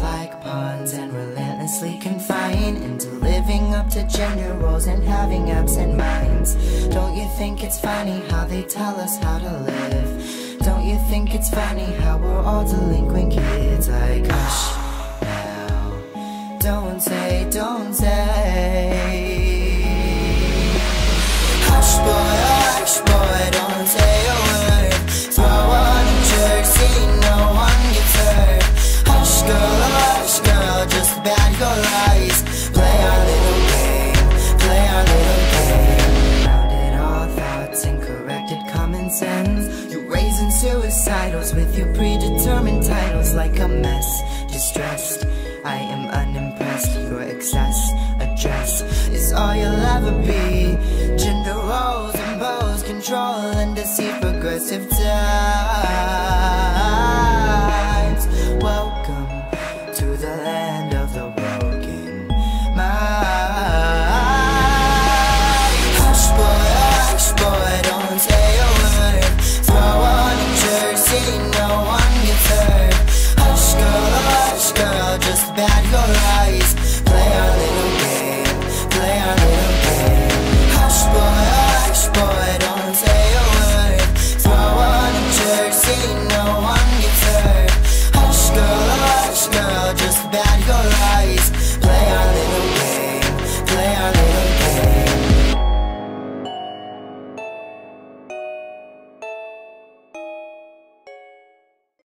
like pawns and relentlessly confine into living up to gender roles and having absent minds. Don't you think it's funny how they tell us how to live? Don't you think it's funny how we're all delinquent kids? Like, hush now, don't say, don't say. Common sense. You raising suicidals with your predetermined titles like a mess. Distressed, I am unimpressed. Your excess address is all you'll ever be. Gender roles impose control and deceive progressive time. eyes. Play